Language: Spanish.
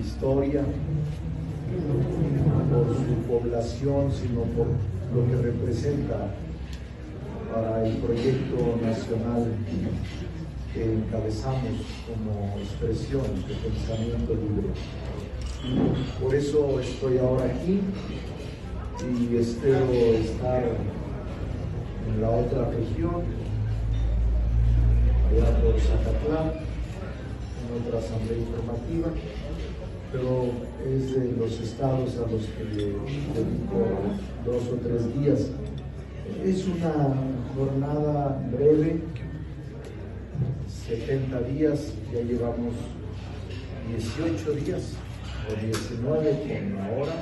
historia, por su población, sino por lo que representa para el proyecto nacional que encabezamos como expresión de pensamiento libre. Por eso estoy ahora aquí y espero estar en la otra región, allá por Zacatlán, otra asamblea informativa, pero es de los estados a los que dedico dos o tres días. Es una jornada breve, 70 días, ya llevamos 18 días o 19 con ahora